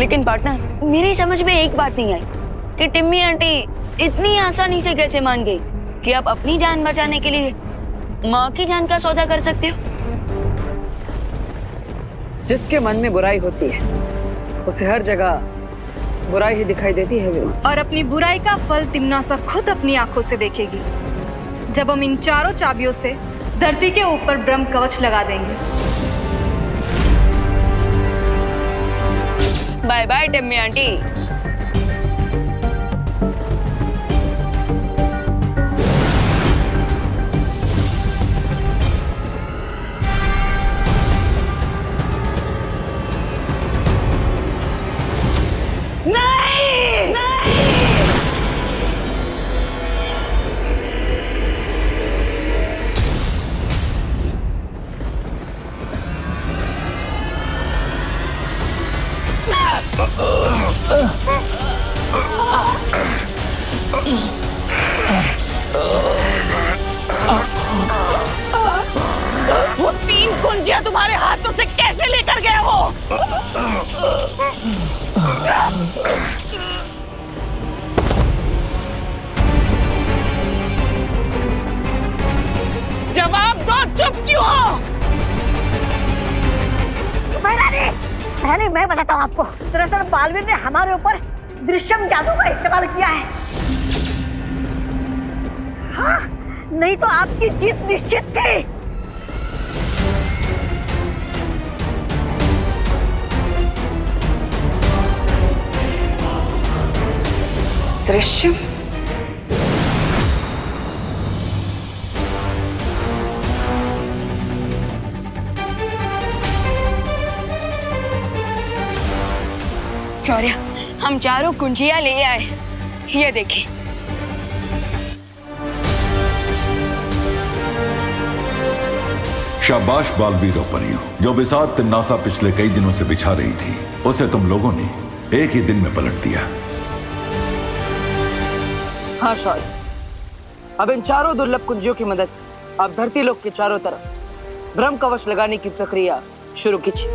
लेकिन पार्टनर मेरी समझ में एक बात नहीं आई कि टिम्मी आंटी इतनी आसानी से कैसे मान गई कि आप अपनी जान बचाने के लिए माँ की जान का सौदा कर सकते हो? जिसके मन में बुराई होती है उसे हर जगह बुराई ही दिखाई देती है विमान और अपनी बुराई का फल तिमनासा खुद अपनी आँखों से देखेगी। जब हम इन चारों चाबियों से धरती के ऊपर ब्रह्म कवच लगा देंगे बाय बाय टेम्मी आंटी। वो तीन कुंजियाँ तुम्हारे हाथों से कैसे लेकर गया वो? जवाब दो, चुप क्यों हो? पहले मैं बताता हूँ आपको। दरअसल बालवीर ने हमारे ऊपर दृश्यम जादू का इस्तेमाल किया है। हाँ नहीं तो आपकी जीत निश्चित थी। दृश्य शौर्य हम चारों कुंजियाँ ले आए। ये देखिए शाबाश बालवीरों परियों जो बिसात तिन्नासा पिछले कई दिनों से बिछा रही थी उसे तुम लोगों ने एक ही दिन में पलट दिया। हाँ शौर्य। अब इन चारों दुर्लभ कुंजियों की मदद से आप धरती लोक के चारों तरफ़ ब्रह्म कवच लगाने की प्रक्रिया शुरू कीजिए।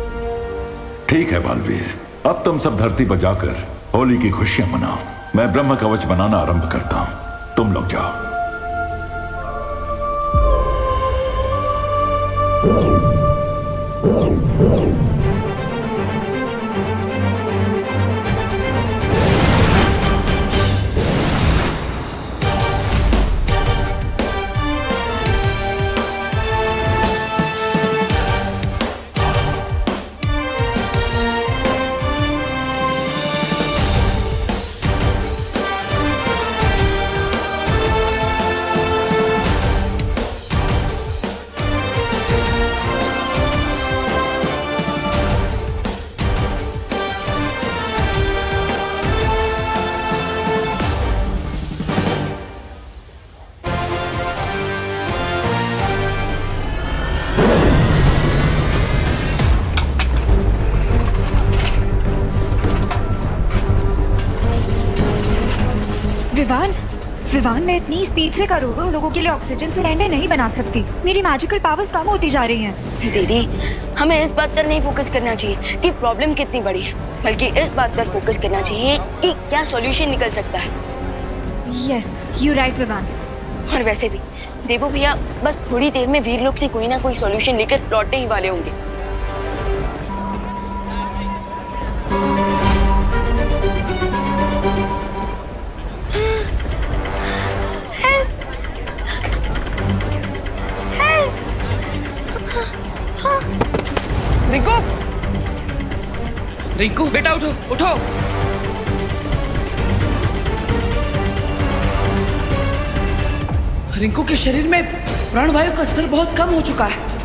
ठीक है बालवीर। अब तुम सब धरती पर जाकर होली की खुशियाँ मनाओ। मैं ब्रह्म कवच बनाना आरंभ करता हूँ। तुम लोग जाओ। विवान विवान मैं इतनी स्पीड से करोड़ों लोगों के लिए ऑक्सीजन सिलेंडर नहीं बना सकती। मेरी मैजिकल पावर्स कम होती जा रही हैं। दीदी हमें इस बात पर नहीं फोकस करना चाहिए कि प्रॉब्लम कितनी बड़ी है बल्कि इस बात पर फोकस करना चाहिए कि क्या सॉल्यूशन निकल सकता है। Yes you right Vivaan. और वैसे भी देवो भैया बस थोड़ी देर में वीर लोग से कोई ना कोई सॉल्यूशन लेकर लौटने ही वाले होंगे। रिंकू, बेटा उठो उठो। रिंकू के शरीर में प्राणवायु का स्तर बहुत कम हो चुका है।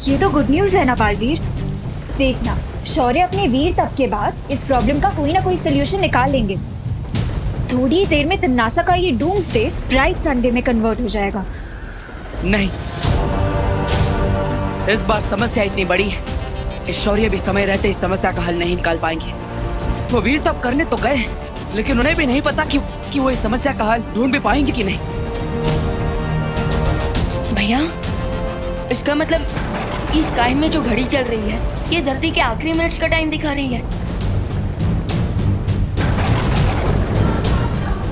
ये तो गुड न्यूज़ है ना बालवीर। देखना शौर्य अपने वीर तप के बाद इस प्रॉब्लम का कोई ना कोई सोल्यूशन निकाल लेंगे। थोड़ी देर में तिमनासा का ये डूम्सडे ब्राइट संडे में कन्वर्ट हो जाएगा। नहीं। इस बार समस्या इतनी बड़ी है कि शौर्य भी समय रहते इस समस्या का हल नहीं निकाल पाएँगे। वो वीर तब करने तो गए लेकिन उन्हें भी नहीं पता कि कि वो इस समस्या का हल ढूंढ भी पाएँगे कि नहीं। भैया इसका मतलब इस टाइम में जो घड़ी चल रही है ये धरती के आखिरी मिनट्स का टाइम दिखा रही है।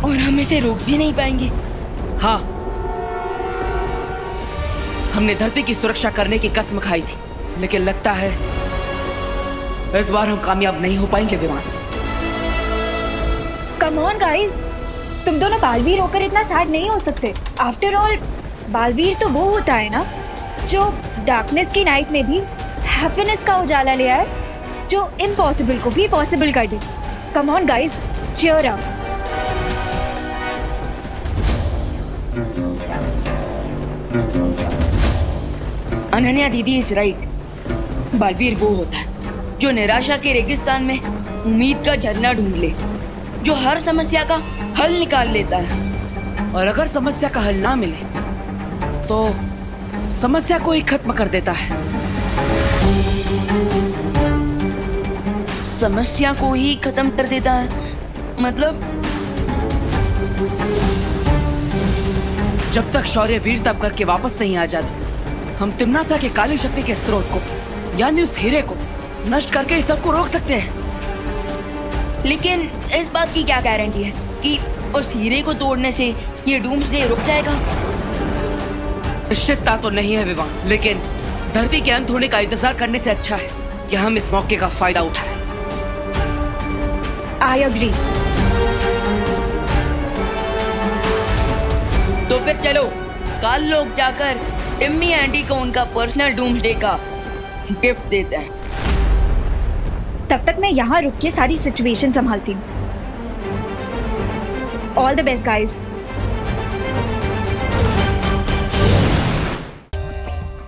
और हम इसे रोक भी नहीं पाएँगे। हाँ। हमने धरती की सुरक्षा करने की कसम खाई थी लेकिन लगता है इस बार हम कामयाब नहीं हो पाएँगे विमान। कम ऑन गाइस तुम दोनों बालवीर होकर इतना सैड नहीं हो सकते। आफ्टर ऑल बालवीर तो वो होता है ना? जो डार्कनेस की नाइट में भी हैप्पीनेस का उजाला ले आए, जो इम्पॉसिबल को भी पॉसिबल कर दे। Come on guys cheer up. Ananya दीदी इज़ राइट बालवीर वो होता है, जो निराशा के रेगिस्तान में उम्मीद का झरना ढूंढ ले, जो हर समस्या का हल निकाल लेता है। और अगर समस्या का हल ना मिले तो समस्या को ही खत्म कर देता है। समस्या को ही खत्म कर देता है। मतलब? जब तक शौर्य वीर तब करके वापस नहीं आ जाते, हम तिमनासा के काली शक्ति के स्रोत को, यानी उस हीरे को, नष्ट करके इस सबको रोक सकते हैं। लेकिन इस बात की क्या गारंटी है कि उस हीरे को तोड़ने से ये डूम्सडे रुक जाएगा? निश्चितता तो नहीं है विवाह लेकिन धरती के अंत होने का इंतज़ार करने से अच्छा है कि हम इस मौके का फ़ायदा उठाएँ। आई अग्री तो फिर चलो कल लोग जाकर टिम्मी आंटी को उनका पर्सनल डूम डे का गिफ्ट देते हैं। तब तक मैं यहाँ रुक के सारी सिचुएशन संभालती हूँ। All the best guys